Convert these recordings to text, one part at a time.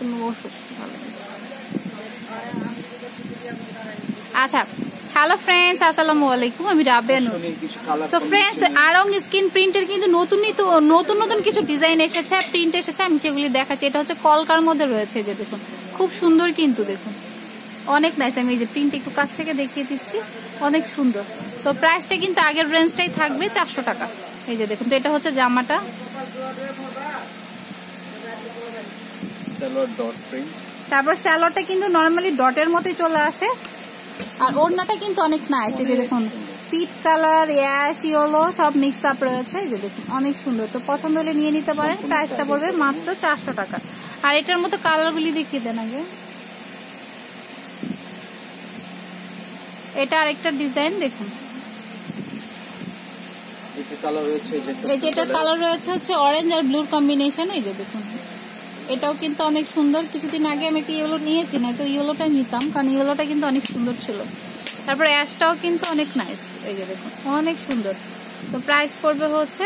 তুমি আচ্ছা hello friends আসসালামু আলাইকুম আমি কালার তো ফ্রেন্ডস আরং স্ক্রিন প্রিন্টের কিন্তু নতুনই তো নতুন নতুন কিছু ডিজাইন এসেছে প্রিন্ট এসেছে আমি সেগুলি দেখাচ্ছি। এটা হচ্ছে কলকার মধ্যে রয়েছে যে দেখুন। খুব সুন্দর কিন্তু দেখুন। অনেক নাইস আমি এই যে প্রিন্ট একটু কাছ থেকে দেখিয়ে দিচ্ছি অনেক সুন্দর। তো প্রাইসটা কিন্তু আগের রেঞ্জটাই থাকবে চারশো টাকা। এই যে দেখুন তো এটা হচ্ছে জামাটা। Salwar dot print. তারপর স্যালোয়ারটা কিন্তু নর্মালি ডটের মতোই চলে আসে। আর ওড়নাটা কিন্তু অনেক নাইস এই যে দেখুন পিট কালার অ্যাশ ইয়েলো সব মিক্স আপ রয়েছে এই যে দেখুন অনেক সুন্দর। তো পছন্দ হলে নিয়ে নিতে পারেন প্রাইসটা পড়বে মাত্র চারশো টাকা। আর এটার মতো কালারগুলি দেখিয়ে দেন আগে। এটা আরেকটা ডিজাইন দেখুন। এই যে এটার কালার রয়েছে হচ্ছে অরেঞ্জ আর ব্লুর কম্বিনেশন এই যে দেখুন। এটাও কিন্তু অনেক সুন্দর। কিছুদিন আগে আমি একটা ইয়েলো নিয়েছি না তো ইয়েলোটাই নিতাম কারণ ইয়েলোটা কিন্তু অনেক সুন্দর ছিল। তারপর অ্যাশটাও কিন্তু অনেক নাইস এই যে দেখুন অনেক সুন্দর। তো প্রাইস পড়বে হচ্ছে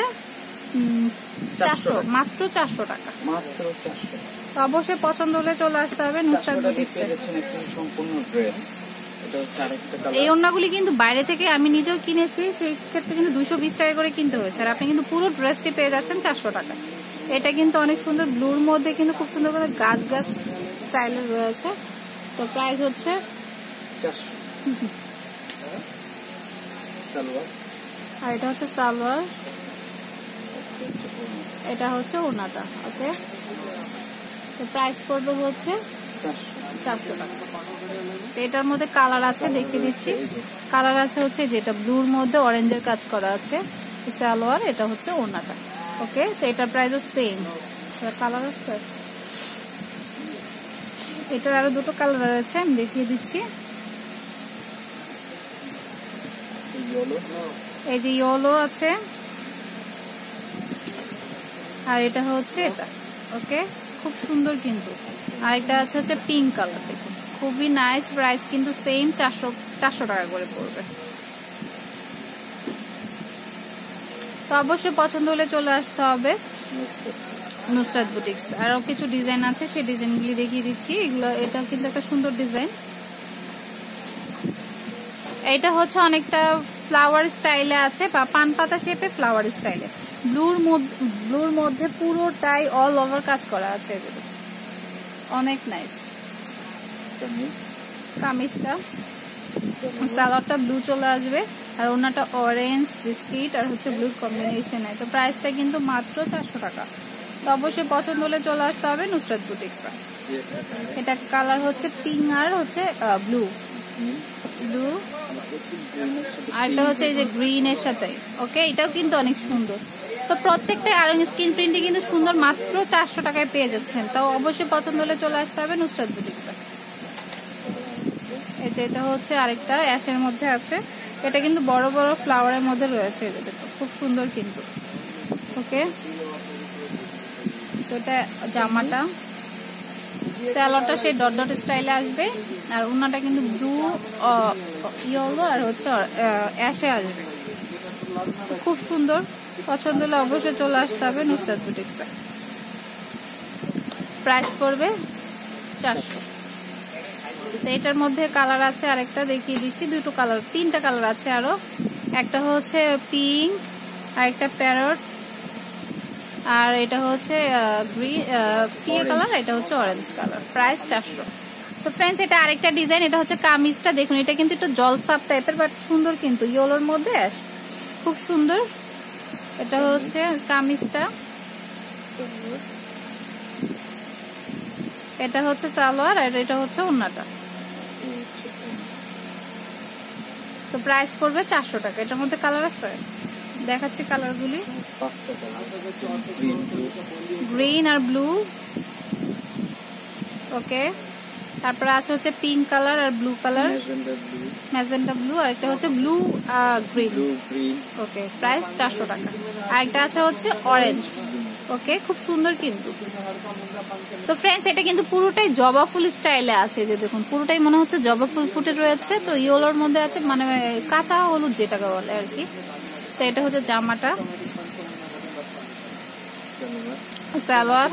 চারশো মাত্র চারশো টাকা। মাত্র চারশো তো অবশ্যই পছন্দ হলে চলে আসতে হবে নুসরাত বুটিক্সে সম্পূর্ণ ড্রেস এই ওড়নাগুলি কিন্তু বাইরে থেকে আমি নিজেও কিনেছি সেই ক্ষেত্রে কিন্তু দুশো বিশ টাকা করে কিনতে হয়েছে। আর আপনি কিন্তু পুরো ড্রেসটি পেয়ে যাচ্ছেন চারশো টাকা এটা কিন্তু অনেক সুন্দর ব্লুর মধ্যে কিন্তু খুব সুন্দর করে গাছ গাছ স্টাইলের রয়েছে। তো প্রাইস হচ্ছে আর এটা হচ্ছে সালোয়ার। এটা হচ্ছে ওনাটা ওকে তো প্রাইস পড়বে হচ্ছে চারশো চারশো টাকা এটার মধ্যে কালার আছে দেখিয়ে দিচ্ছি। কালার আছে হচ্ছে যেটা ব্লুর মধ্যে অরেঞ্জের কাজ করা আছে সালোয়ার এটা হচ্ছে ওনাটা। ওকে, তো এটার প্রাইসও সেম কালার আছে এটার আরও দুটো কালার রয়েছে, আমি দেখিয়ে দিচ্ছি। এই যে ইয়েলো আছে। আর এটা হচ্ছে এটা, ওকে, খুব সুন্দর কিন্তু। আর এটা আছে হচ্ছে পিঙ্ক কালার দেখুন। খুবই নাইস প্রাইস কিন্তু সেম চারশো চারশো টাকা করে পড়বে। তো অবশ্যই পছন্দ হলে চলে আসতে হবে। নুসরাত বুটিক্স। আরও কিছু ডিজাইন আছে, সেই ডিজাইনগুলি দেখিয়ে দিচ্ছি। এগুলো, এটা কিন্তু একটা সুন্দর ডিজাইন। এটা হচ্ছে অনেকটা ফ্লাওয়ার স্টাইলে আছে, বা পান পাতা শেপে ফ্লাওয়ার স্টাইলে ব্লুর মধ্যে ব্লুর মধ্যে পুরোটাই অল ওভার কাজ করা আছে এগুলো। অনেক নাইস কামিজ কামিজটা সালোয়ারটা ব্লু চলে আসবে। আর ওনাটা অরেঞ্জ বিস্কিট আর হচ্ছে ব্লু কম্বিনেশনে তো প্রাইসটা কিন্তু মাত্র চারশো টাকা। তো অবশ্যই পছন্দ হলে চলে আসতে হবে নুসরাত বুটিক্সে এটা কালার হচ্ছে পিঙ্ক আর হচ্ছে ব্লু ব্লু আর এটা হচ্ছে এই যে গ্রিন এর সাথে। ওকে এটাও কিন্তু অনেক সুন্দর। তো প্রত্যেকটা আরং স্ক্রিন প্রিন্টে কিন্তু সুন্দর, মাত্র চারশো টাকায় পেয়ে যাচ্ছেন। তো অবশ্যই পছন্দ হলে চলে আসতে হবে নুসরাত বুটিক্সে এটা এটা হচ্ছে আরেকটা অ্যাশের মধ্যে আছে। এটা কিন্তু বড় বড় ফ্লাওয়ারের মধ্যে রয়েছে এটা খুব সুন্দর কিন্তু। ওকে তো এটা জামাটা। স্যালোয়ারটা সেই ডট ডট স্টাইলে আসবে, আর ওনাটা কিন্তু ব্লু ইয়েলো আর হচ্ছে অ্যাশে আসবে। তো খুব সুন্দর। পছন্দ হলে অবশ্যই চলে আসতে হবে নুসরাত বুটিক্সে প্রাইস পড়বে চারশো। তো এটার মধ্যে কালার আছে আরেকটা দেখিয়ে দিচ্ছি। দুটো কালার তিনটা কালার আছে আরও। একটা হচ্ছে পিঙ্ক আর একটা প্যারট আর এটা হচ্ছে গ্রিন পিয়ে কালার এটা হচ্ছে অরেঞ্জ কালার প্রাইস চারশো। তো ফ্রেন্ডস এটা আরেকটা ডিজাইন এটা হচ্ছে কামিজটা। দেখুন এটা কিন্তু একটু জলসাপ টাইপের বাট সুন্দর কিন্তু। ইয়েলোর মধ্যে খুব সুন্দর। এটা হচ্ছে কামিজটা। এটা হচ্ছে সালোয়ার আর এটা হচ্ছে ওন্নাটা। তো প্রাইস পড়বে চারশো টাকা। এটার মধ্যে কালার আছে? দেখাচ্ছি কালারগুলি কালার গ্রিন গ্রিন আর ব্লু ওকে তারপরে আছে হচ্ছে পিঙ্ক কালার আর ব্লু কালার ম্যাজেন্টা ব্লু আর একটা হচ্ছে ব্লু গ্রিন ওকে প্রাইস চারশো টাকা। আর একটা আছে হচ্ছে অরেঞ্জ ওকে, খুব সুন্দর কিন্তু। তো ফ্রেন্ডস এটা কিন্তু পুরোটাই জবা ফুল স্টাইলে আছে, যে দেখুন, পুরোটাই মনে হচ্ছে জবা ফুল ফুটে রয়েছে, তো ইয়েলোর মধ্যে আছে মানে কাঁচা হলুদ যেটাকে বলে আর কি। তো এটা হচ্ছে জামাটা। সালোয়ার,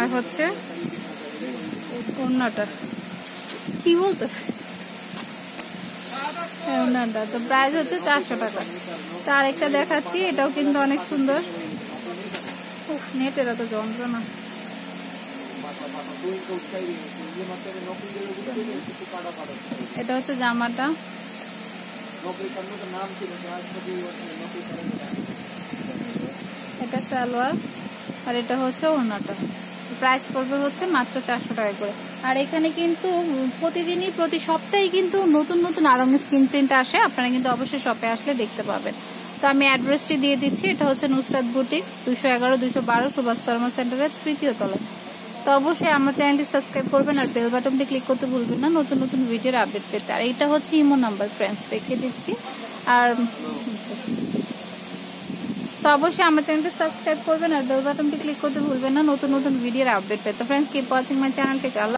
আর হচ্ছে ওড়নাটা। কি বলতেছে? ওড়নাটা, তো প্রাইস হচ্ছে চারশো টাকা। তো আরেকটা দেখাচ্ছি, এটাও কিন্তু অনেক সুন্দর। নেটের এত যন্ত্রণা। এটা হচ্ছে জামাটা। এটা সালোয়ার, আর এটা হচ্ছে ওড়নাটা। প্রাইস পড়বে হচ্ছে মাত্র চারশো টাকা করে। আর এখানে কিন্তু প্রতিদিনই, প্রতি সপ্তাহে কিন্তু নতুন নতুন আরং স্ক্রিন প্রিন্ট আসে। আপনারা কিন্তু অবশ্যই শপে আসলে দেখতে পাবেন। তো আমি অ্যাড্রেসটি দিয়ে দিচ্ছি। এটা হচ্ছে নুসরাত বুটিক্স, দুশো এগারো, দুশো বারো, সুভাষ তর্মা সেন্টারের তৃতীয় তলায়। তো অবশ্যই আমার চ্যানেলটি সাবস্ক্রাইব করবেন আর বেল বাটনটি ক্লিক করতে ভুলবেন না। নতুন নতুন ভিডিওর আপডেট পেতে। আর এটা হচ্ছে ইমো নাম্বার ফ্রেন্ডস দেখে দিচ্ছি। আর তো অবশ্যই আমার চ্যানেলটি সাবস্ক্রাইব করবেন আর বেল বাটনটি ক্লিক করতে ভুলবেন না। নতুন নতুন ভিডিওর আপডেট পেতে। Friends keep watching my channel থেকে